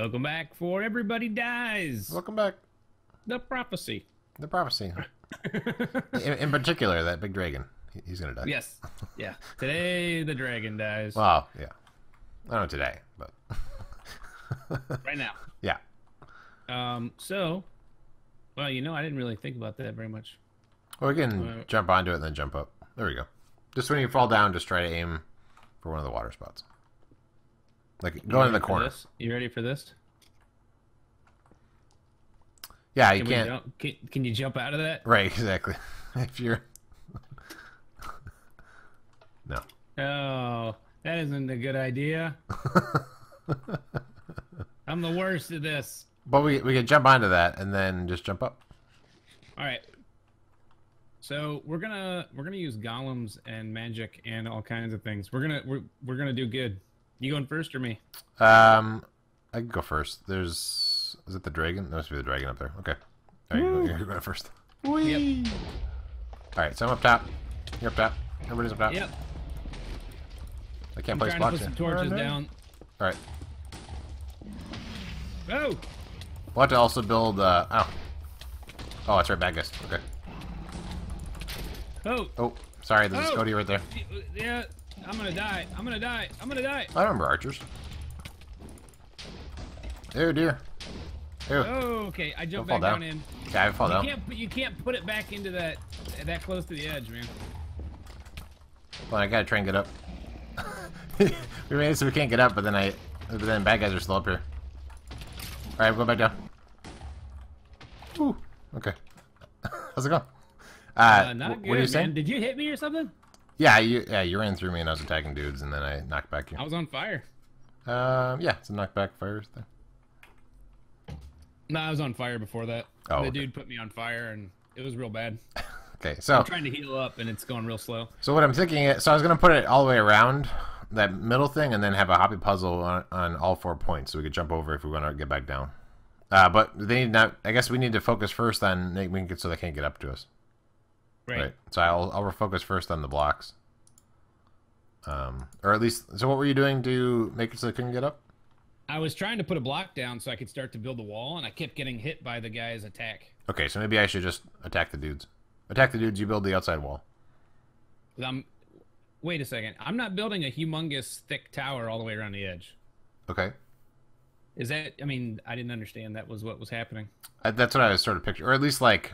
Welcome back for Everybody Dies. welcome back. The prophecy. The prophecy. in, in particular, that big dragon. He's gonna die. Yes. Yeah. Today the dragon dies. Well, yeah. I don't know today, but right now. yeah. Um. So, well, you know, I didn't really think about that very much. Well, we can Uh, jump onto it and then jump up. There we go. Just when you fall down, just try to aim for one of the water spots. Like go ready the corner. You ready for this? Yeah, you can can't. jump- Can, can you jump out of that? Right, exactly. if you're no. Oh, that isn't a good idea. I'm the worst at this. But we we can jump onto that and then just jump up. All right. So we're gonna we're gonna use golems and magic and all kinds of things. We're gonna we're we're gonna do good. You going first or me? Um, I can go first. There's is it the dragon? There must be the dragon up there. Okay. All right, you're, you're going first. Yep. All right, so I'm up top. You're up top. Everybody's up top. Yep. I can't I'm place trying to put some torches Oh, down. All right. Oh, We'll have to also build. Uh, oh. Oh, that's right, bad guys. Okay. oh, Oh, sorry, there's a Oh. Scoti right there. yeah. I'm gonna die. I'm gonna die. I'm gonna die. I remember archers. Oh dear. Ew. Oh, okay. I jumped back down. down. in. Yeah, I fall You down. can't put you can't put it back into that that close to the edge, man. Well, I gotta try and get up. we made it so we can't get up, but then I, but then bad guys are still up here. All right, we'll go back down. Ooh, okay. How's it going? Uh, Uh, not good, what are you man. saying? Did you hit me or something? Yeah, you, yeah, you ran through me and I was attacking dudes, and then I knocked back you. I was on fire. Um, yeah, it's a knockback fires thing. No, I was on fire before that. Oh, the okay. dude put me on fire, and it was real bad. Okay, so I'm trying to heal up, and it's going real slow. So what I'm thinking is, so I was gonna put it all the way around that middle thing, and then have a hoppy puzzle on, on all four points, so we could jump over if we want to get back down. Uh, but they need not. I guess we need to focus first on making it so they can't get up to us. Right. So I'll I'll focus first on the blocks. Um, or at least. So what were you doing to make it so they couldn't get up? I was trying to put a block down so I could start to build the wall, and I kept getting hit by the guy's attack. Okay, so maybe I should just attack the dudes. Attack the dudes. You build the outside wall. I'm. Wait a second. I'm not building a humongous thick tower all the way around the edge. Okay. Is that? I mean, I didn't understand that was what was happening. Uh, That's what I was sort of picturing, or at least like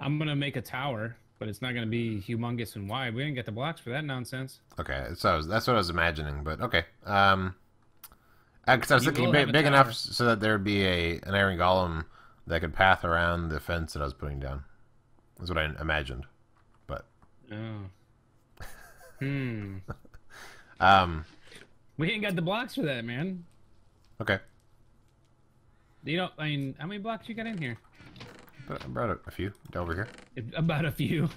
I'm gonna make a tower, but it's not gonna be humongous and wide. We didn't get the blocks for that nonsense. Okay, so I was, that's what I was imagining, but okay. Um, because I was You thinking big, big enough so that there would be a an iron golem that could path around the fence that I was putting down. That's what I imagined. But Oh. hmm. um, We ain't got the blocks for that, man. okay. You know, I mean, how many blocks you got in here? I brought a, a few over here. About a few.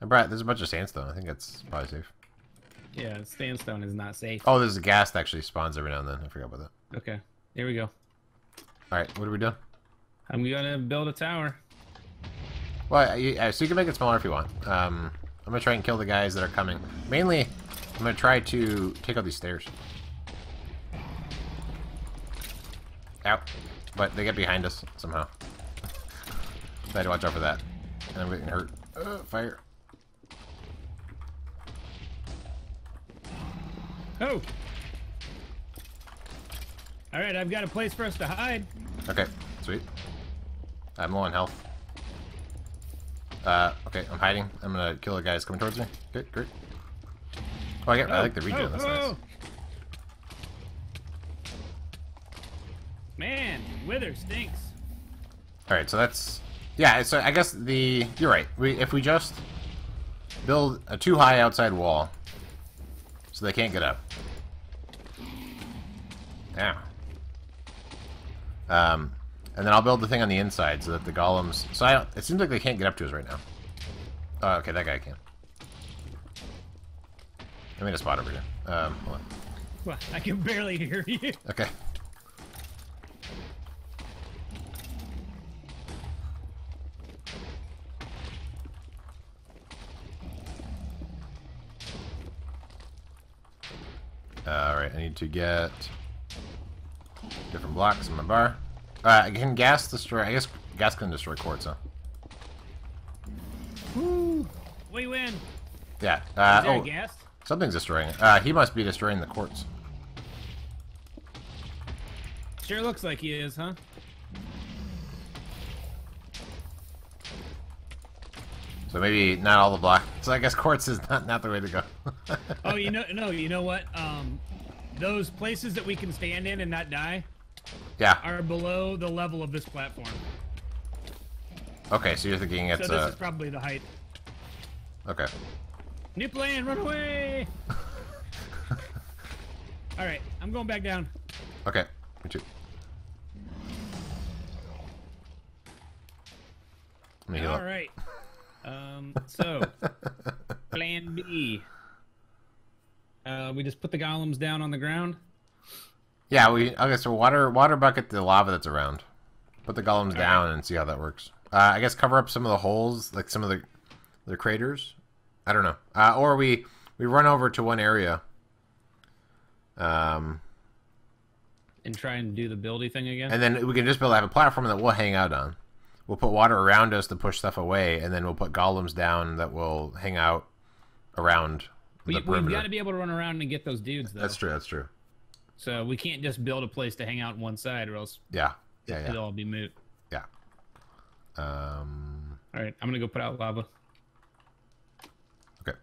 I brought there's a bunch of sandstone. I think that's probably safe. Yeah, sandstone is not safe. Oh, there's a ghast that actually spawns every now and then. I forgot about that. Okay, here we go. All right, what are we doing? I'm gonna build a tower. Well, I- I- so you can make it smaller if you want. Um, I'm gonna try and kill the guys that are coming. Mainly, I'm gonna try to take out these stairs. Out, But they get behind us somehow. I had to watch out for that. And I'm getting hurt. Uh, fire. Oh. All right, I've got a place for us to hide. Okay, sweet. I'm low on health. Uh, okay, I'm hiding. I'm gonna kill the guys coming towards me. Good, great. Oh, I, get, I like the regen. Oh, That's oh, nice. oh. Man, wither stinks. All right, so that's yeah. So I guess the you're right. We if we just build a too high outside wall, so they can't get up. Yeah. Um, and then I'll build the thing on the inside so that the golems. So I. It seems like they can't get up to us right now. Oh, okay, that guy can. I made a spot over here. Um, hold on. Well, I can barely hear you. Okay. All Alright, I need to get different blocks in my bar. Uh, can ghast destroy... I guess ghast can destroy quartz, huh? Woo! We win. Yeah. Uh, oh, ghast? something's destroying it. Uh, he must be destroying the quartz. Sure looks like he is, huh? So maybe not all the block. So I guess quartz is not, not the way to go. Oh, you know, no, you know what? Um, those places that we can stand in and not die yeah. are below the level of this platform. Okay, so you're thinking it's... So this uh is probably the height. okay. New plan, run away! All right, I'm going back down. Okay. Me too. All right. Um, so plan B. Uh, we just put the golems down on the ground. Yeah, we okay. So water water bucket the lava that's around. Put the golems All down and see how that works. Uh, I guess cover up some of the holes, like some of the the craters. I don't know. Uh, or we we run over to one area. Um, and try and do the buildy thing again. and then we can just build have a platform that we'll hang out on. We'll put water around us to push stuff away, and then we'll put golems down that will hang out around we, we've got to be able to run around and get those dudes though. That's true. That's true. So we can't just build a place to hang out on one side, or else Yeah. Yeah. it'll Yeah. all be moot. Yeah. Um. All right, I'm gonna go put out lava. Okay.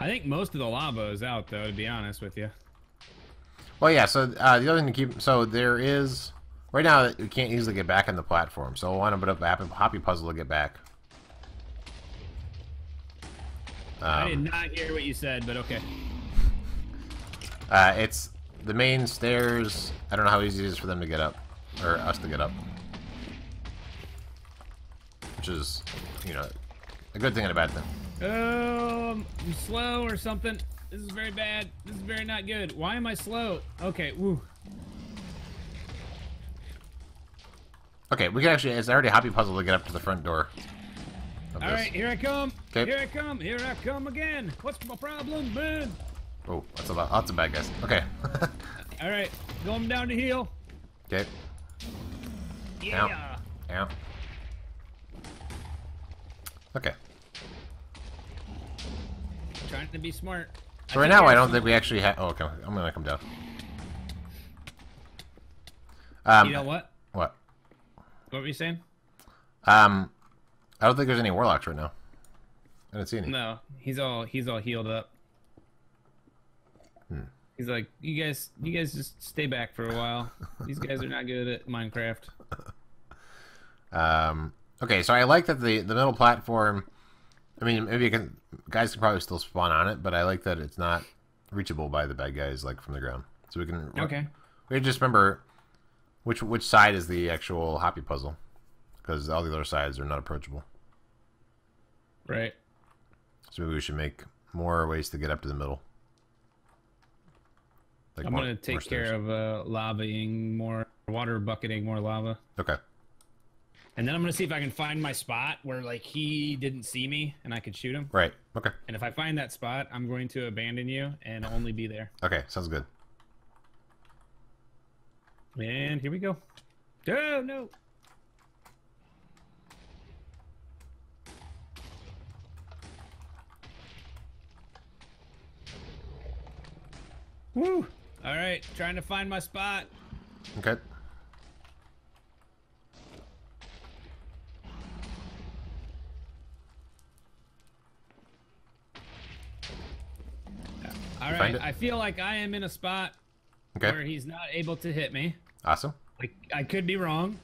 I think most of the lava is out, though. To be honest with you. Well, yeah. So uh, the other thing to keep. So there is right now we can't easily get back on the platform. So we'll want to put up a happy, hoppy puzzle to get back. I did Um, not hear what you said, but okay. uh, it's the main stairs. I don't know how easy it is for them to get up, or us to get up. Which is, you know, a good thing and a bad thing. Um, I'm slow or something. This is very bad. This is very not good. Why am I slow? Okay, woo. Okay, we can actually. It's already a hoppy puzzle to get up to the front door. All right, here I come. Here I come. Here I come again. What's my problem, man? Oh, that's a lot. Lots of bad guys. Okay. All right, going down to heal. okay. Yeah. Yeah. Okay. Trying to be smart. So right now, I don't think we actually have. Oh, okay. I'm gonna come down. Um, You know what? what? What were you saying? Um, I don't think there's any warlocks right now. I don't see any. No, he's all he's all healed up. Hmm. He's like, you guys, you guys just stay back for a while. These guys are not good at Minecraft. Um, okay, so I like that the the middle platform. I mean, maybe you can guys can probably still spawn on it, but I like that it's not reachable by the bad guys like from the ground. So we can Okay. We just remember which which side is the actual hoppy puzzle, because all the other sides are not approachable. Right. So maybe we should make more ways to get up to the middle. Like I'm more- gonna take care of uh, lavaing more, water bucketing more lava, Okay. and then I'm gonna see if I can find my spot where like he didn't see me and I could shoot him. Right. Okay. And if I find that spot, I'm going to abandon you and only be there. Okay. Sounds good. And here we go. Oh no! Woo! All right, trying to find my spot. Okay. All right? I feel like I am in a spot where Okay. he's not able to hit me. Awesome. I, I could be wrong.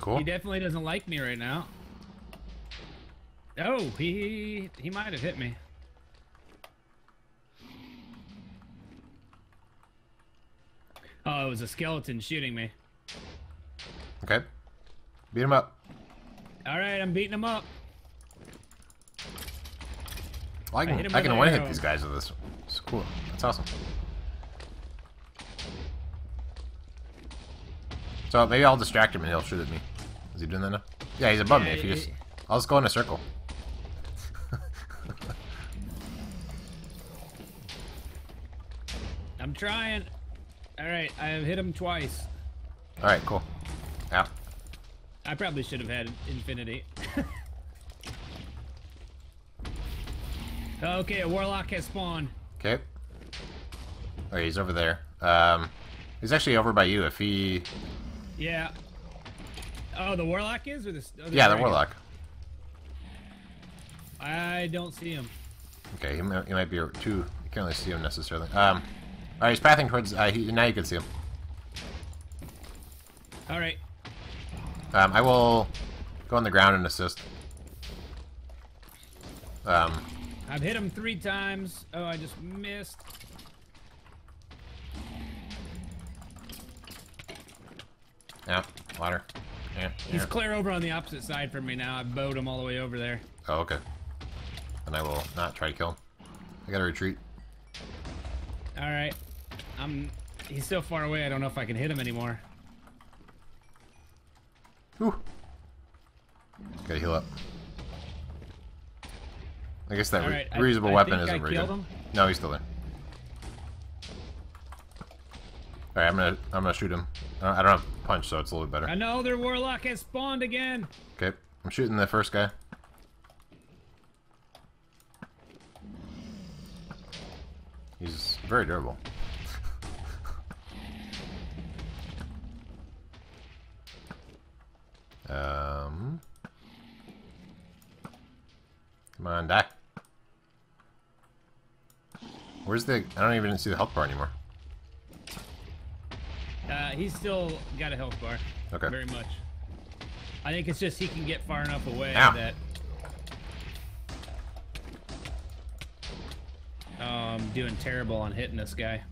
Cool. He definitely doesn't like me right now. Oh, he he might have hit me. Oh, it was a skeleton shooting me. Okay. Beat him up. Alright, I'm beating him up. Well, I can, I I can one hit these guys with this. It's cool. That's awesome. So maybe I'll distract him and he'll shoot at me. Is he doing that now? Yeah, he's above yeah, me. If you just, I'll just go in a circle. I'm trying. All right, I have hit him twice. All right, cool. Out. I probably should have had infinity. okay, a warlock has spawned. Okay. Oh, he's over there. Um, he's actually over by you. If he, Yeah. Oh, the warlock is, or the? Oh, yeah, the warlock. I don't see him. Okay, he might, he might be too. You can't really see him necessarily. Um, all right, he's pathing towards. Uh, he, now you can see him. All right. Um, I will go on the ground and assist. Um, I've hit him three times. Oh, I just missed. yeah, water. Yeah, He's yeah. clear over on the opposite side from me now. I bowed him all the way over there. Oh, okay. And I will not try to kill him. I gotta retreat. All right. I'm. He's so far away. I don't know if I can hit him anymore. Whew. Gotta heal up. I guess that re right, I- reusable I weapon isn't very good. him. No, he's still there. All right, I'm gonna I'm gonna shoot him. Uh, I don't have punch, so it's a little bit better. Another warlock has spawned again. Okay, I'm shooting the first guy. He's very durable. Um, come on, die. Where's the? I don't even see the health bar anymore. Uh, he's still got a health bar. Okay. Very much. I think it's just he can get far enough away Ow. that. Oh, I'm doing terrible on hitting this guy.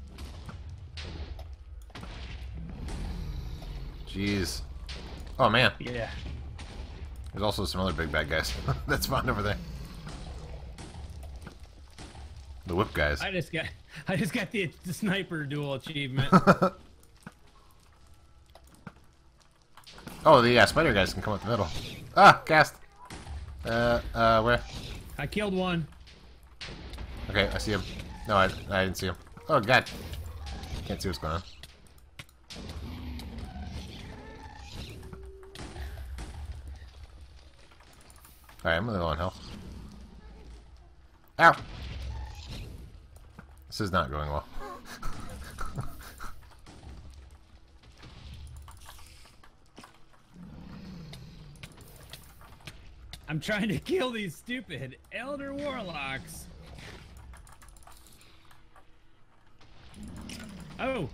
Jeez. Oh man, Yeah. there's also some other big bad guys. That's fun over there. The whip guys. I just got, I just got the, the sniper duel achievement. Oh, the uh, spider guys can come up the middle. Ah, cast. Uh, uh, where? I killed one. Okay, I see him. No, I, I didn't see him. Oh god. Can't see what's going on. Alright, I'm a little on health. Ow! This is not going well. I'm trying to kill these stupid elder warlocks. Oh.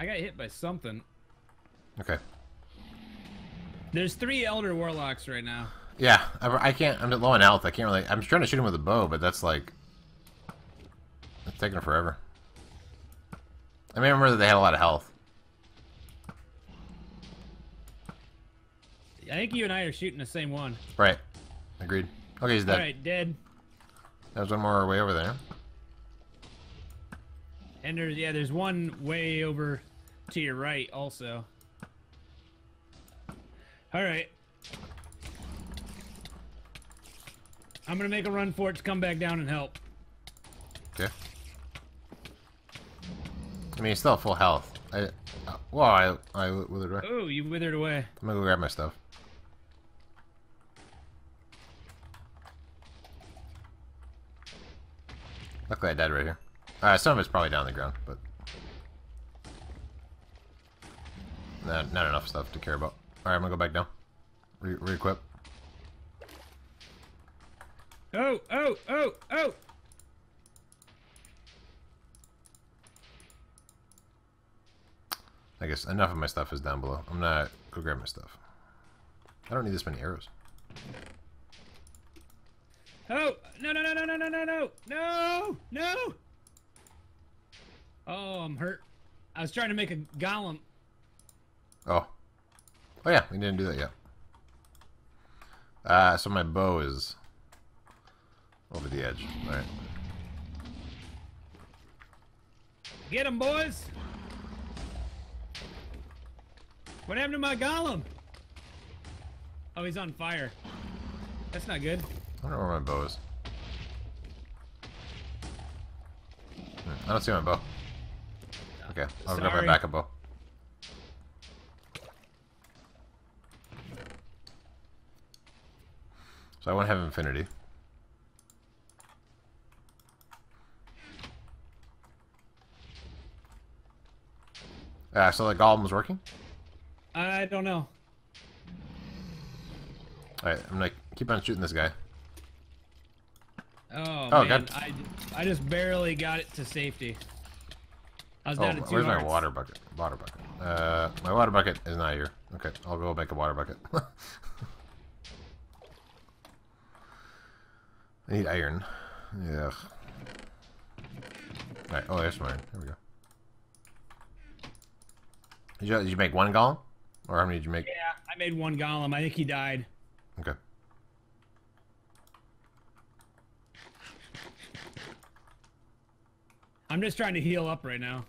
I got hit by something. Okay. There's three elder warlocks right now. Yeah, I, I can't. I'm low on health. I can't really. I'm trying to shoot him with a bow, but that's like. It's taking forever. I may remember that they had a lot of health. I think you and I are shooting the same one. Right. Agreed. Okay, he's dead. All right, dead. There's one more way over there. And there's yeah, there's one way over to your right also. All right. I'm gonna make a run for it to come back down and help. Okay. I mean, he's still full health. I. Uh, well, I. I withered away. Oh, you withered away. I'm gonna go grab my stuff. Luckily, I died right here. Uh, some of it's probably down on the ground, but not, not enough stuff to care about. All right, I'm gonna go back down. Re- re-equip. Oh, oh, oh, oh! I guess enough of my stuff is down below. I'm not gonna go grab my stuff. I don't need this many arrows. Oh! No, no, no, no, no, no, no, no! No! No! Oh, I'm hurt. I was trying to make a golem. Oh. Oh yeah, we didn't do that yet. Uh, so my bow is over the edge. Alright. Get him, boys! What happened to my golem? Oh, he's on fire. That's not good. I don't know where my bow is. I don't see my bow. Okay, I'll grab my backup bow. So I won't have infinity. Uh, so the golem was working? I don't know. Alright, I'm gonna keep on shooting this guy. Oh, Oh, man, God. I, I just barely got it to safety. I was Oh, down to two where's my water bucket? Water bucket. Uh, my water bucket is not here. Okay, I'll go make a water bucket. I need iron. Yeah. Alright, oh, there's some iron. There we go. Did you, did you make one golem? Or how many did you make? Yeah, I made one golem. I think he died. Okay. I'm just trying to heal up right now.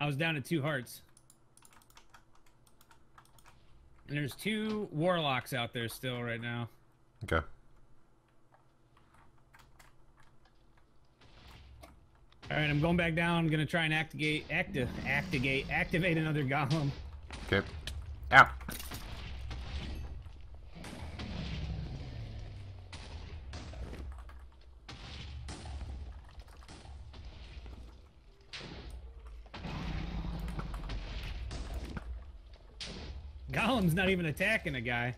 I was down to two hearts. And there's two warlocks out there still right now. Okay. All right, I'm going back down. I'm gonna try and activate, active, activate, activate another golem. Okay. Ow! Golem's not even attacking a guy.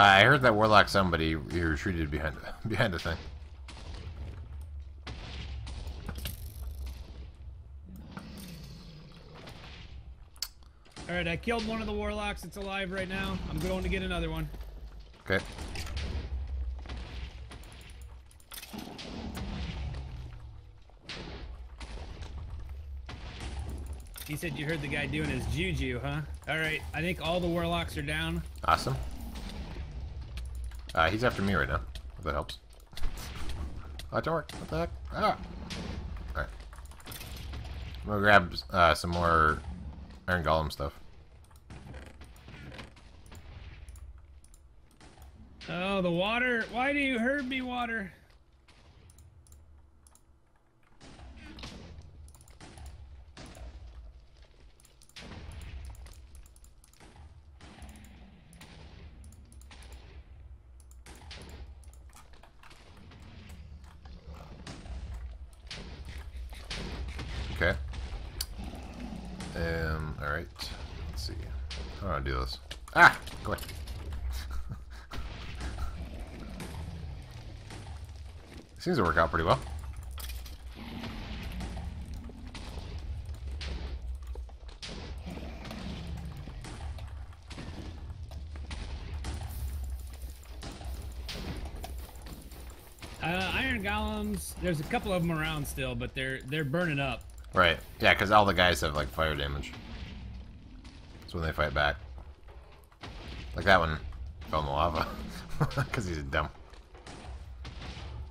I heard that warlock somebody he retreated behind behind the thing. All right, I killed one of the warlocks. It's alive right now. I'm going to get another one. Okay. He said you heard the guy doing his juju, huh? All right, I think all the warlocks are down. Awesome. Uh, he's after me right now. If that helps. Oh, that work. What the heck? Ah! Alright. I'm gonna grab uh, some more Iron Golem stuff. Oh, the water. Why do you hurt me, water? Okay. Um, alright. Let's see. How do I do this? Ah! Go ahead. Seems to work out pretty well. Uh, iron golems. There's a couple of them around still, but they're they're burning up. Right. Yeah, because all the guys have, like, fire damage. That's when they fight back. Like that one fell in the lava. Because he's dumb.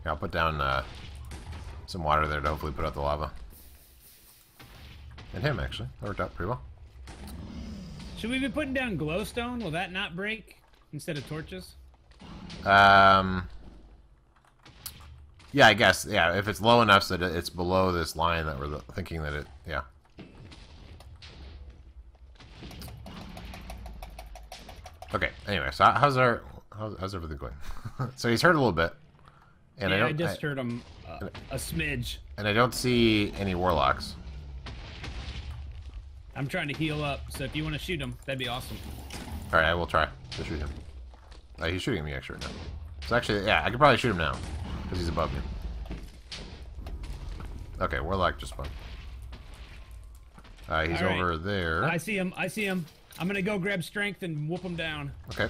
Yeah, I'll put down uh, some water there to hopefully put out the lava. And him, actually. That worked out pretty well. Should we be putting down glowstone? Will that not break instead of torches? Um... Yeah, I guess. Yeah, if it's low enough so that it's below this line that we're thinking that it... Yeah. Okay, anyway, so how's our... How's, how's everything going? so he's hurt a little bit. And yeah, I I, don't... just I- heard him uh, a smidge. and I don't see any warlocks. I'm trying to heal up, so if you want to shoot him, that'd be awesome. Alright, I will try to shoot him. Uh, he's shooting me actually right now. So actually, yeah, I could probably shoot him now. Because he's above me. Okay, warlock just spun. Uh, he's All right. over there. I see him. I see him. I'm gonna go grab strength and whoop them down. Okay.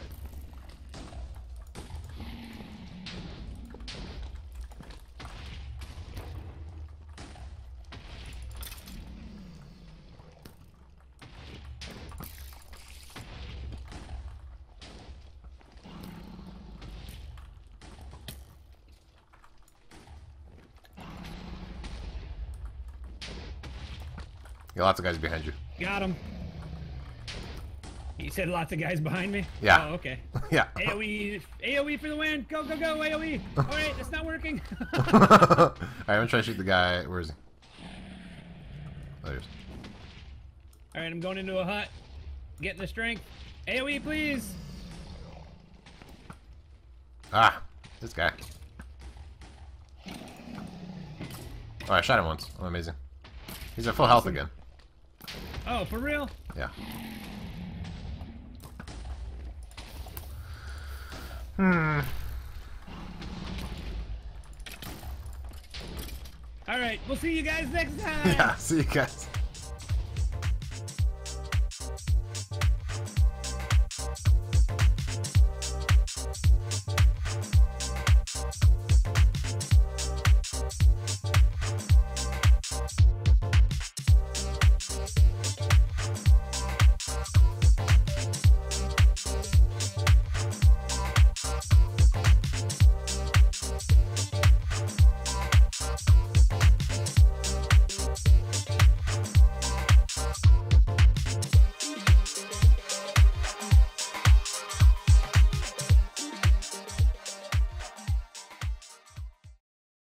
Got lots of guys behind you. Got him. You said lots of guys behind me? Yeah. Oh, okay. yeah. AoE, AoE for the win! Go, go, go, AoE! Alright, it's not working! Alright, I'm gonna try to shoot the guy. Where is he? Oh, there's. Alright, I'm going into a hut. Getting the strength. AoE, please! Ah, this guy. Oh, I shot him once. Oh, amazing. He's at full health again. Oh, for real? Yeah. Hmm. Alright, we'll see you guys next time! Yeah, see you guys.